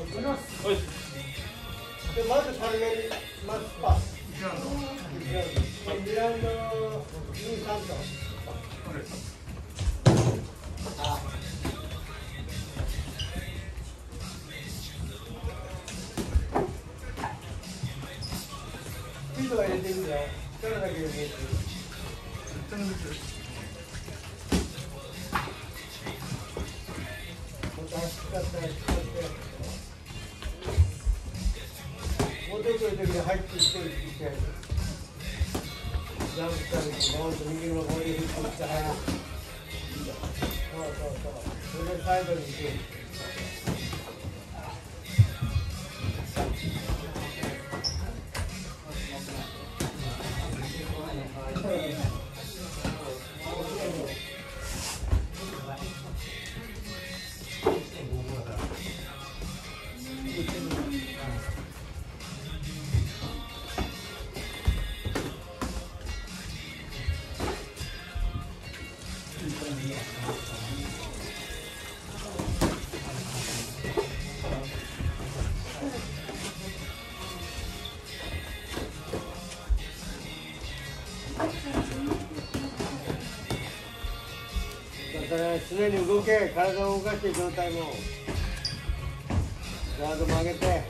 はい。でまず軽めにまずパスパ1ラウンド2ランド2、3とスピードは入れてるんだよ力だけ入れてるもっと足使って足使ってもう出てくる時に入ってきてるってジャンプした時ボンと右のボディフックして入る。そうそうそう。それでサイドに行く。常に動け体を動かして状態もガードも上げて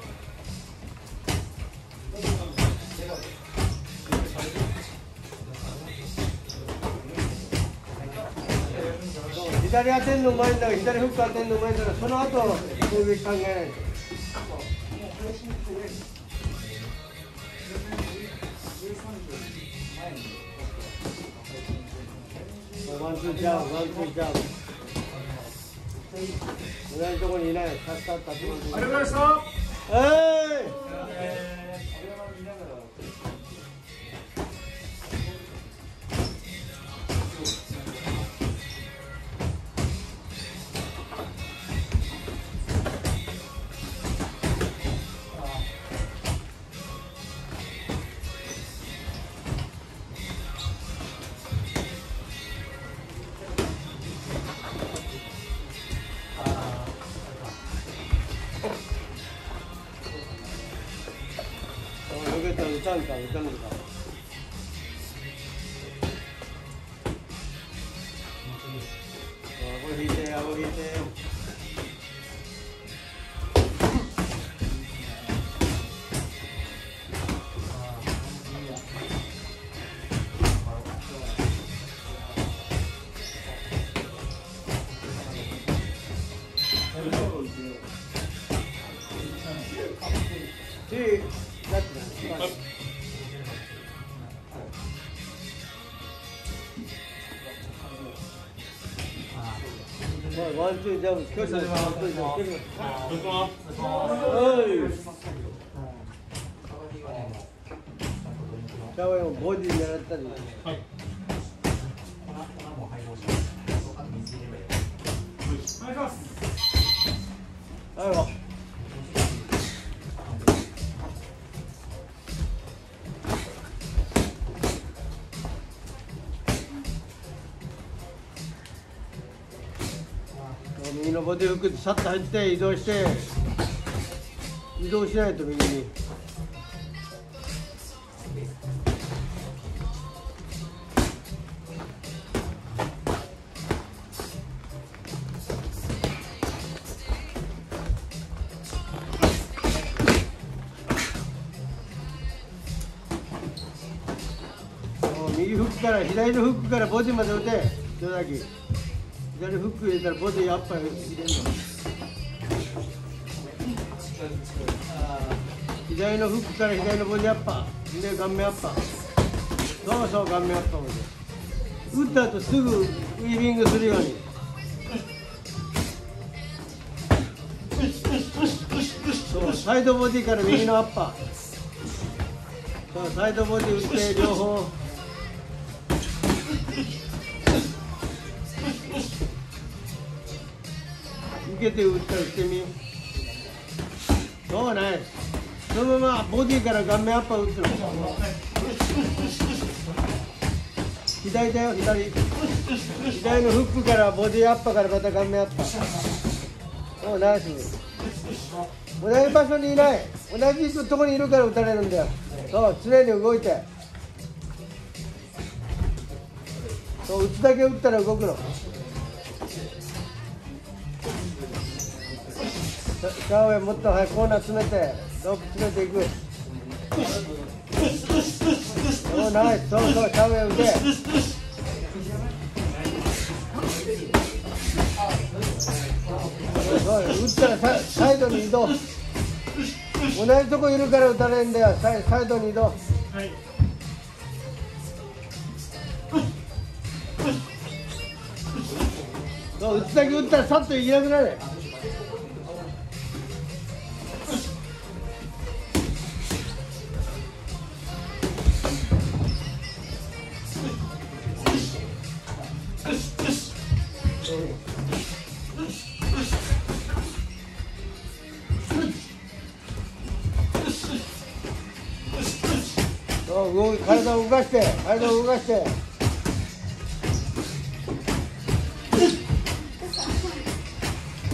左当てんのうまいんだから左フック当てんのうまいんだからその後攻撃考えないと。ワンツージャンプ、ワンツージャンプ。同じところにいない、さっ。ありがとうございましたはい。よけたら打たんワンツージャンプ、距離ワンツージャンプ、はい。シャワーをボディ狙ったり。はいお願いしますはいわ。右のボディフックでさっと入って移動して移動しないと右に右フックから左のフックからボディまで打てどだけ左フック入れたらボディアッパー入れんの。左のフックから左のボディアッパー。で顔面アッパー。そうそう顔面アッパーまで打った後すぐウィービングするように。そうサイドボディから右のアッパー。そうサイドボディ打って両方。受けて打ったら打ってみ。そうね。そのままボディから顔面アッパー打つの。左だよ左。左のフックからボディアッパーからまた顔面アッパーおうナイス同じ場所にいない。同じところにいるから打たれるんだよ。そう常に動いて。そう打つだけ打ったら動くの。シャワーもっと早くコーナー詰めてロープ詰めていく。そうナイスそうそうシャワー打て。そう打ったらササイドに移動。同じとこいるから打たれんだよ。サイサイドに移動。はいそう打つだけ打ったらさっといけなくなる。動体を動かして体を動かして。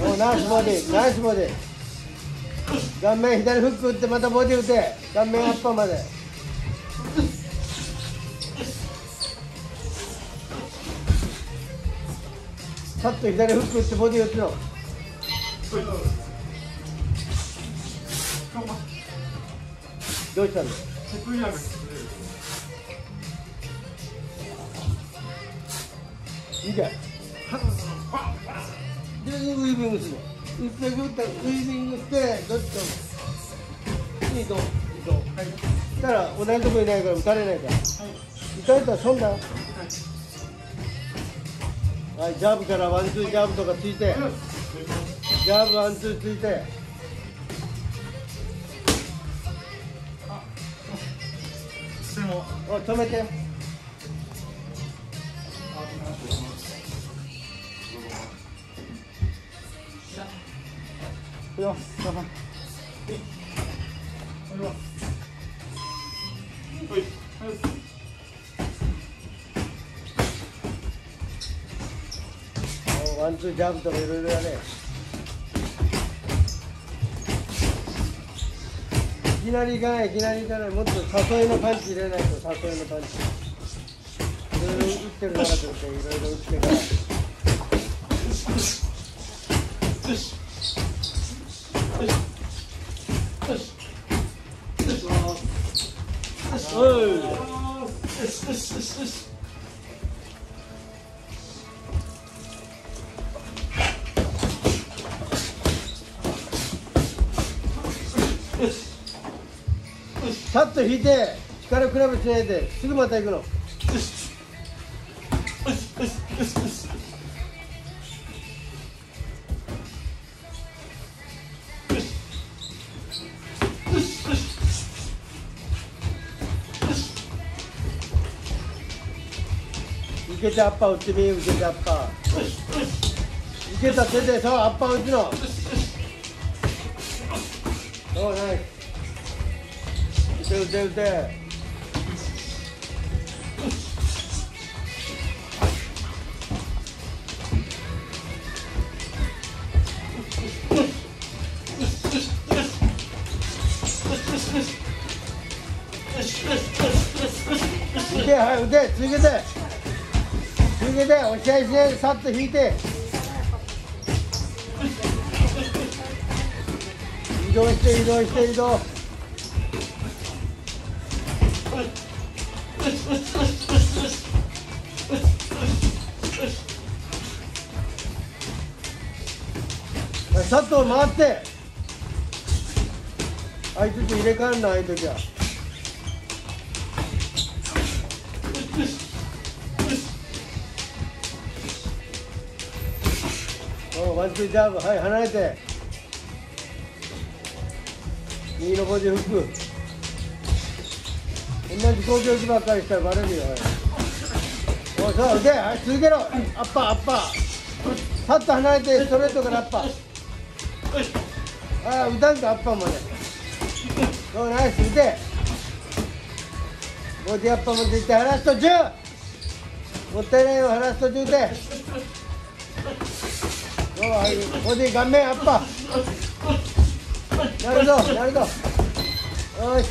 もうナイスボディナイスボディ。顔面左フック打ってまたボディ打て。顔面アッパーまで。さっと左フック打ってボディ打つのどうしたんい。いじゃんでウィービングする。の打って打ったらウィービングしてどっちと移動移動はいしたら同じとこいないから打たれないから。打たれたら損だよはいジャブからワンツージャブとかついて。ジャブワンツーついて。でも。お止めていいよ我慢はいはいワンツージャブとかいろいろやれいきなりいかないいきなりいかないもっと誘いのパンチ入れないと誘いのパンチいろいろ打ってるからといっていろいろ打ってからさっと引いて力比べしないですぐまた行くのいけてアッパー打ってみいけてアッパー。いけた手でそうアッパー打つの。そうナイス打て打て打て。いけはい打て続けて。続けて押し合いしないでさっと引いて。移動して移動して移動。さっと回って。あいつと入れ替わるのああいう時は。ワンツージャブはい離れて。右のボディフック。同じ攻撃ばっかりしたらバレるよおい。そうではい続けろ。アッパーアッパー。さっと離れてストレートからアッパー。ああ打たんとアッパーまで。そうナイス打て。ボディアッパーまでいてラスト10もったいないよラスト10で 어디 갔네 아빠 내려줘 내려줘 어이